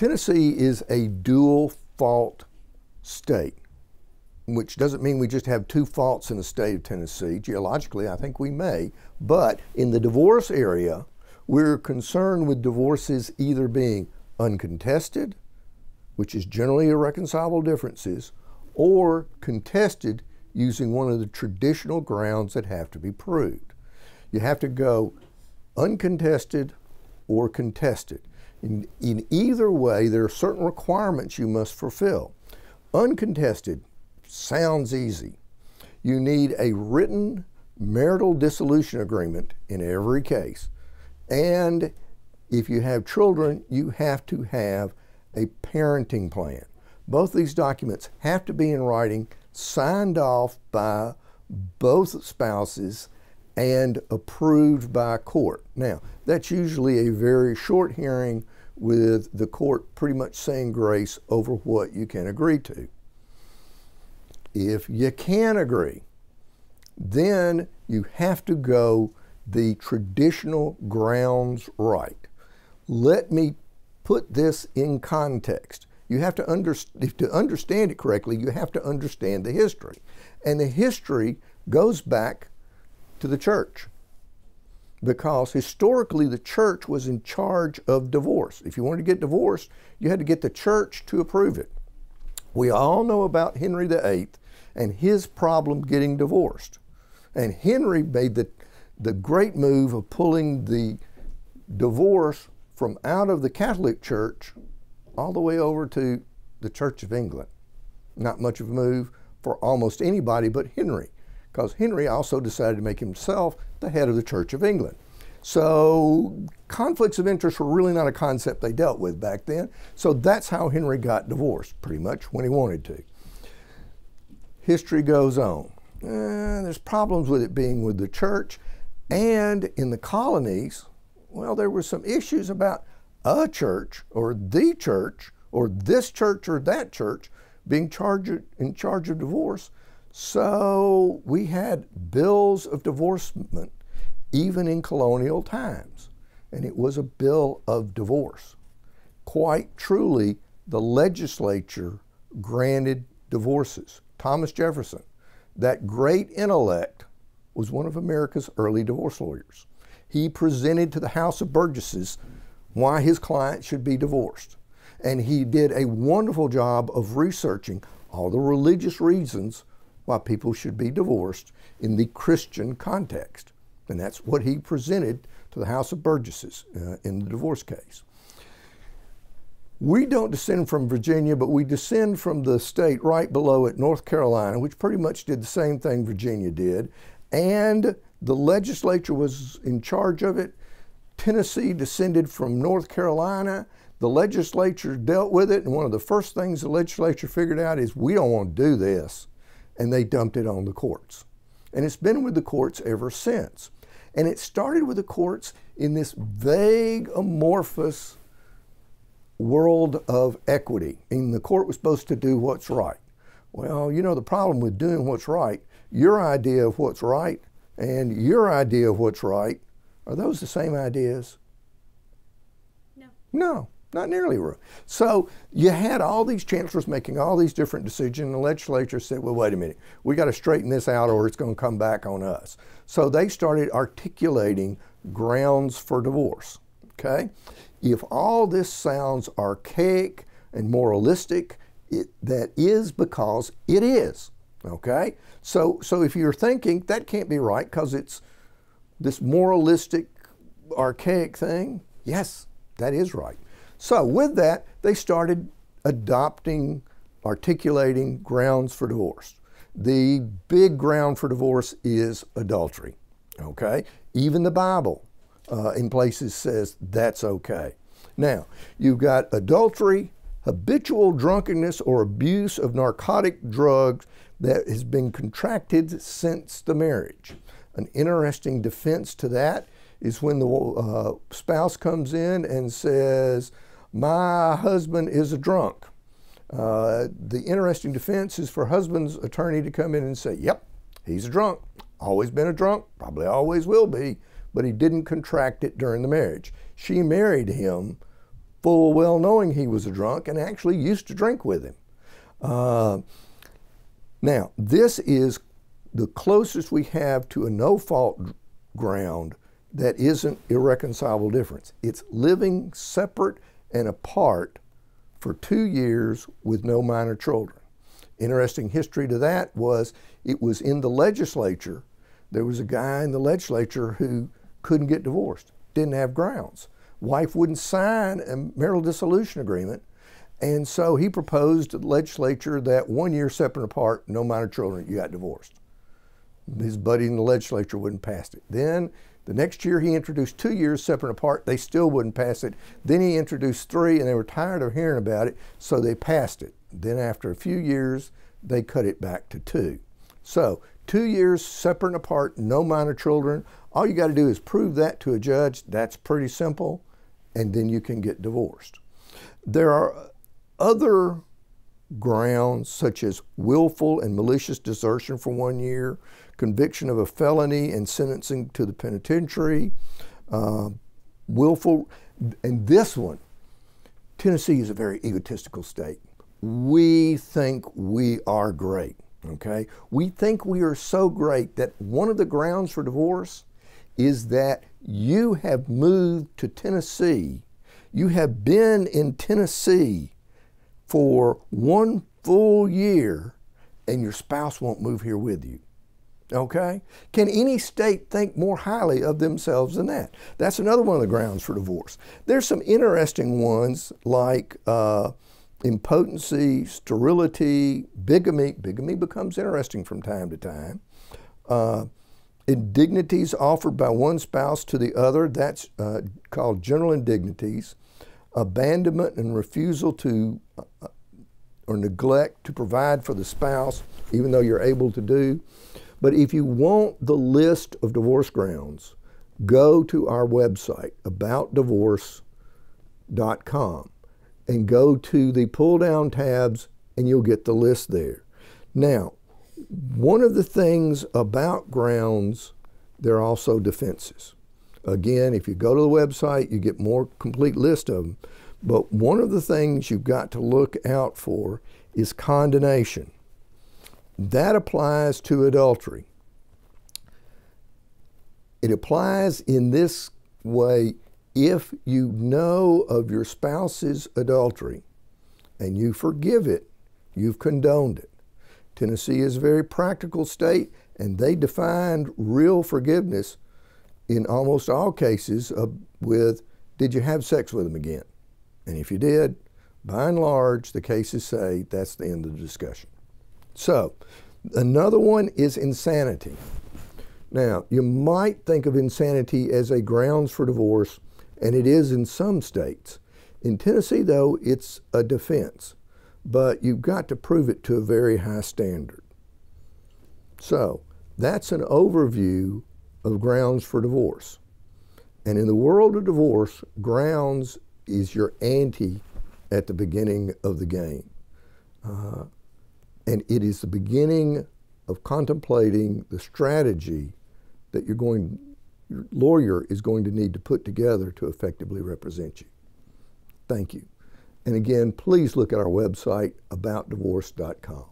Tennessee is a dual fault state, which doesn't mean we just have two faults in the state of Tennessee. Geologically, I think we may, but in the divorce area, we're concerned with divorces either being uncontested, which is generally irreconcilable differences, or contested using one of the traditional grounds that have to be proved. You have to go uncontested or contested. In, in either way, there are certain requirements you must fulfill. Uncontested sounds easy. You need a written marital dissolution agreement in every case. And if you have children, you have to have a parenting plan. Both these documents have to be in writing, signed off by both spouses, and approved by court. Now, that's usually a very short hearing with the court pretty much saying grace over what you can agree to. If you can agree, then you have to go the traditional grounds right. Let me put this in context. You have to, under, to understand it correctly, you have to understand the history. And the history goes back to the church because historically the church was in charge of divorce. If you wanted to get divorced, you had to get the church to approve it. We all know about Henry VIII and his problem getting divorced. And Henry made the, the great move of pulling the divorce from out of the Catholic Church all the way over to the Church of England. Not much of a move for almost anybody but Henry because Henry also decided to make himself the head of the Church of England. So conflicts of interest were really not a concept they dealt with back then. So that's how Henry got divorced, pretty much when he wanted to. History goes on. Eh, there's problems with it being with the church. And in the colonies, well, there were some issues about a church or the church or this church or that church being charged, in charge of divorce so we had bills of divorcement even in colonial times, and it was a bill of divorce. Quite truly, the legislature granted divorces. Thomas Jefferson, that great intellect, was one of America's early divorce lawyers. He presented to the House of Burgesses why his client should be divorced. And he did a wonderful job of researching all the religious reasons why people should be divorced in the Christian context. And that's what he presented to the House of Burgesses uh, in the divorce case. We don't descend from Virginia, but we descend from the state right below it, North Carolina, which pretty much did the same thing Virginia did. And the legislature was in charge of it. Tennessee descended from North Carolina. The legislature dealt with it, and one of the first things the legislature figured out is we don't want to do this and they dumped it on the courts. And it's been with the courts ever since. And it started with the courts in this vague, amorphous world of equity. And the court was supposed to do what's right. Well, you know, the problem with doing what's right, your idea of what's right and your idea of what's right, are those the same ideas? No. No. Not nearly right. So you had all these chancellors making all these different decisions, and the legislature said, well, wait a minute, we got to straighten this out or it's going to come back on us. So they started articulating grounds for divorce. Okay? If all this sounds archaic and moralistic, it, that is because it is. Okay? So, so if you're thinking that can't be right because it's this moralistic, archaic thing, yes, that is right. So, with that, they started adopting, articulating grounds for divorce. The big ground for divorce is adultery. Okay? Even the Bible uh, in places says that's okay. Now, you've got adultery, habitual drunkenness or abuse of narcotic drugs that has been contracted since the marriage. An interesting defense to that is when the uh, spouse comes in and says, my husband is a drunk. Uh, the interesting defense is for husband's attorney to come in and say, yep, he's a drunk, always been a drunk, probably always will be, but he didn't contract it during the marriage. She married him full well knowing he was a drunk and actually used to drink with him. Uh, now, this is the closest we have to a no fault ground that isn't irreconcilable difference. It's living separate and apart for two years with no minor children. Interesting history to that was it was in the legislature. There was a guy in the legislature who couldn't get divorced, didn't have grounds. Wife wouldn't sign a marital dissolution agreement, and so he proposed to the legislature that one year separate apart, no minor children, you got divorced. His buddy in the legislature wouldn't pass it. Then the next year he introduced two years separate apart. They still wouldn't pass it. Then he introduced three, and they were tired of hearing about it, so they passed it. Then after a few years, they cut it back to two. So two years separate and apart, no minor children. All you got to do is prove that to a judge. That's pretty simple, and then you can get divorced. There are other grounds such as willful and malicious desertion for one year, conviction of a felony and sentencing to the penitentiary, uh, willful, and this one, Tennessee is a very egotistical state. We think we are great, okay? We think we are so great that one of the grounds for divorce is that you have moved to Tennessee, you have been in Tennessee for one full year and your spouse won't move here with you. Okay? Can any state think more highly of themselves than that? That's another one of the grounds for divorce. There's some interesting ones like uh, impotency, sterility, bigamy. Bigamy becomes interesting from time to time. Uh, indignities offered by one spouse to the other, that's uh, called general indignities abandonment and refusal to uh, or neglect to provide for the spouse, even though you're able to do. But if you want the list of divorce grounds, go to our website, aboutdivorce.com, and go to the pull down tabs, and you'll get the list there. Now, one of the things about grounds, there are also defenses. Again, if you go to the website, you get more complete list of them. But one of the things you've got to look out for is condonation. That applies to adultery. It applies in this way if you know of your spouse's adultery and you forgive it, you've condoned it. Tennessee is a very practical state, and they defined real forgiveness in almost all cases uh, with did you have sex with him again? And if you did, by and large, the cases say that's the end of the discussion. So, another one is insanity. Now, you might think of insanity as a grounds for divorce, and it is in some states. In Tennessee, though, it's a defense, but you've got to prove it to a very high standard. So, that's an overview of grounds for divorce. And in the world of divorce, grounds is your ante at the beginning of the game. Uh, and it is the beginning of contemplating the strategy that you're going, your lawyer is going to need to put together to effectively represent you. Thank you. And again, please look at our website, aboutdivorce.com.